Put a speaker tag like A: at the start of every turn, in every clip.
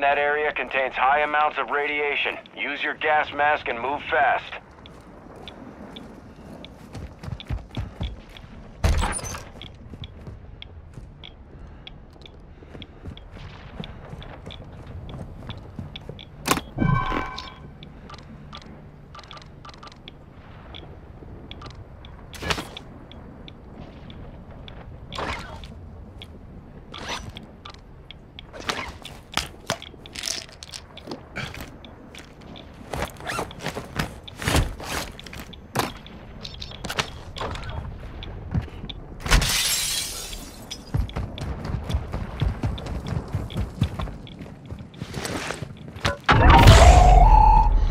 A: That area contains high amounts of radiation. Use your gas mask and move fast.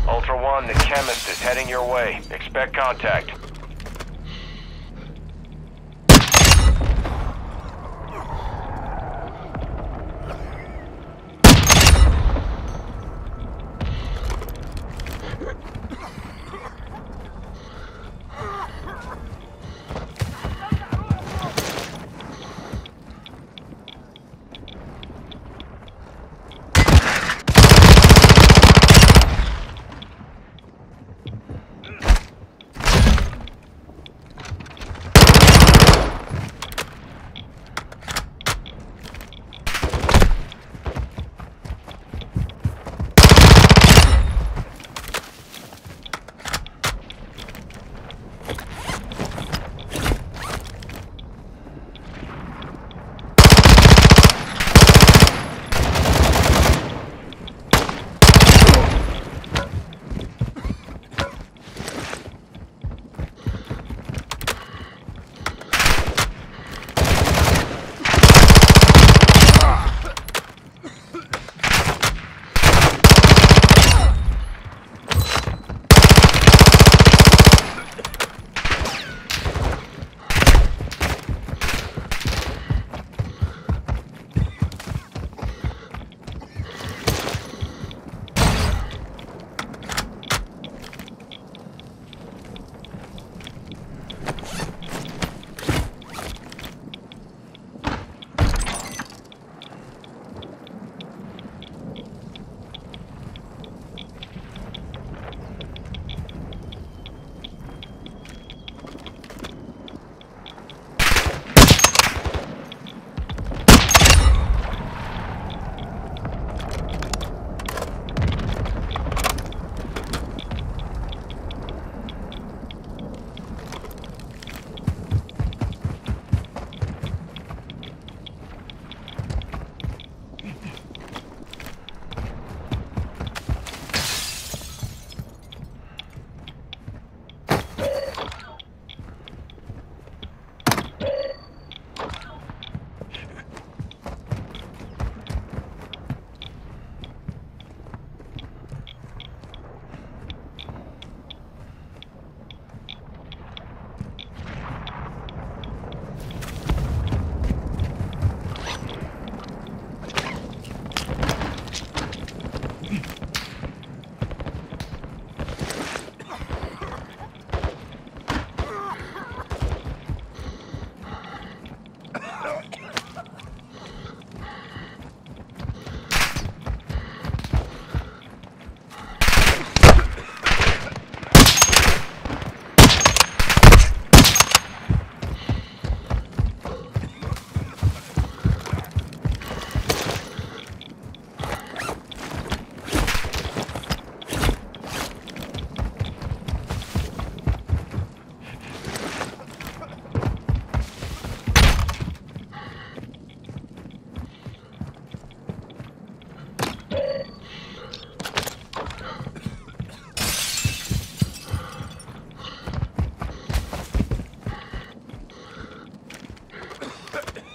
A: Ultra One, the chemist is heading your way. Expect contact.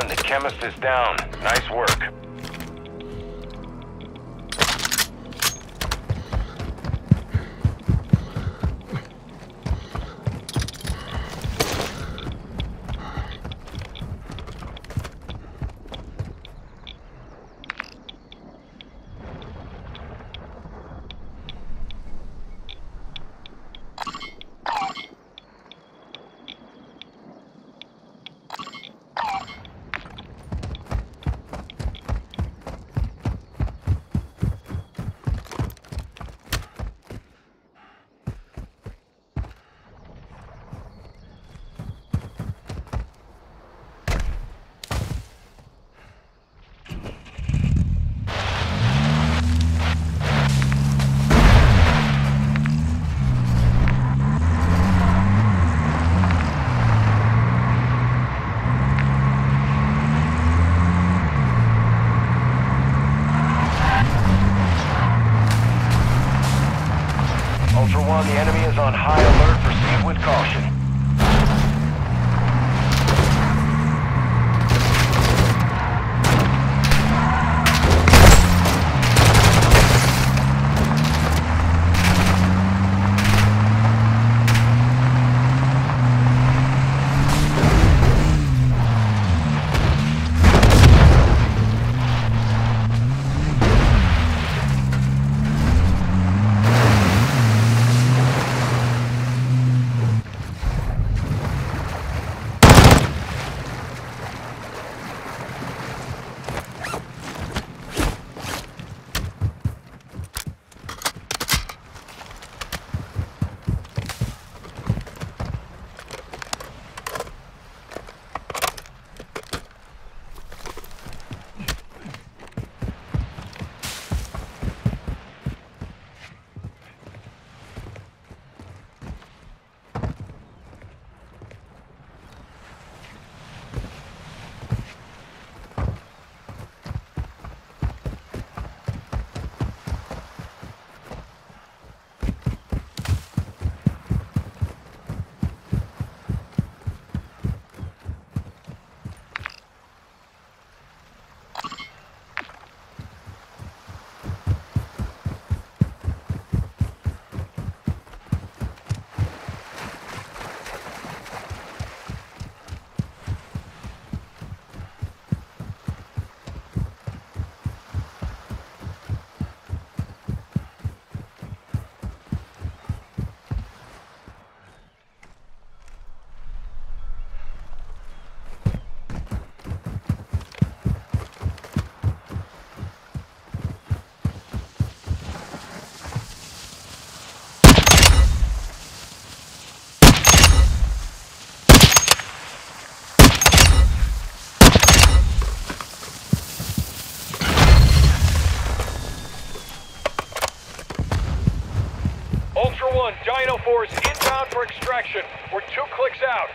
A: The chemist is down. Nice work.
B: force inbound for extraction. We're two clicks out.